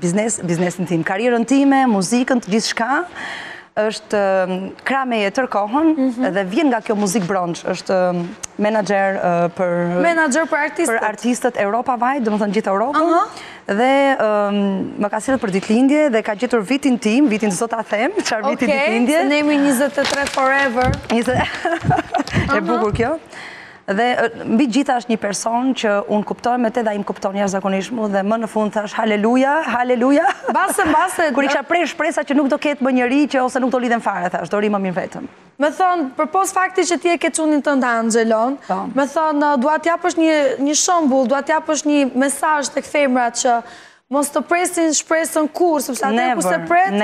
Biz, biznesin tim, karierën time, muzikën, gjithçka, është krah meje tërë kohën mhm. dhe vjen nga kjo muzik branch, është menaxher për... Menaxher për artistët? Për artistët Europa-wide, domethënë gjithë Europën, dhe më ka sjellë për ditëlindje dhe ka gjetur vitin tim, vitin s'do ta them, çfarë viti, ditëlindje. Ok, se ne jemi 23 forever. E bukur kjo. Dhe mbi të gjitha është një person që unë kuptohem me të dhe ai më kupton jashtëzakonisht mua dhe më në fund thash haleluja, haleluja. Mbase, mbase. Kur i kisha prerë shpresat që nuk do ketë më njeri që ose nuk do lidhem fare thash, do rri më mirë vetëm. Domethënë, përpos faktit që ti e ke çunin tënd Angelon, domethënë dua të japësh një një shembull, dua të japësh një mesazh tek femrat që Mos të presin shpresën kurrë, sepse atëherë kur s'e pret,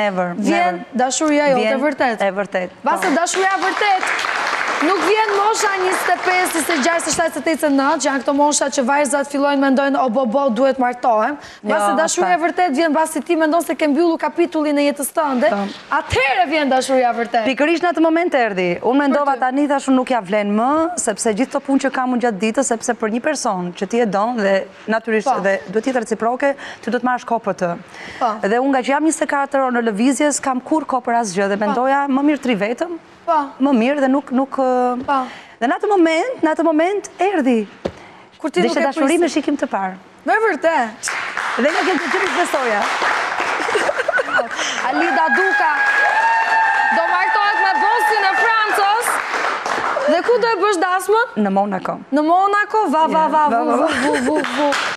vjen dashuria jote e vërtetë. E vërtetë. Mbase dashuria e vërtetë nuk vjen mosha 25, 26, 27, 28, 29, që janë këto mosha që vajzat fillojnë mendojnë, obobo, duhet martohem. Mbase dashuria e vërtetë vjen, mbasi ti mendon se ke mbyllur kapitullin e jetës tënde, atëherë vjen dashuria e vërtetë. Pikërisht në atë moment erdhi, unë mendova tani thashë nuk ia vlen më, sepse gjithë këto punë që kam unë gjatë ditës, sepse për një person që ti e do dhe... Natyrisht, po. dhe duhet të jetë reciproke, ti duhet të marrësh kohë për të. Po. Dhe unë ngaqë jam 24 orë në lëvizje, s'kam kurrë kohë për asgjë dhe po. mendoja më mirë të rri vetëm. Po. Më mirë dhe nuk nuk Po. Dhe në atë moment, në atë moment erdhi. Kur ti nuk e prisje. Dhe dashuri me shikim të parë. Me vërtet. Dhe në këtë gjë s'besoja. Alida Duka do martohet me bosin e Francës. Dhe ku do e bësh dasmën? Në Monaco. Në Monaco, va va va, vu vu vu vu vu.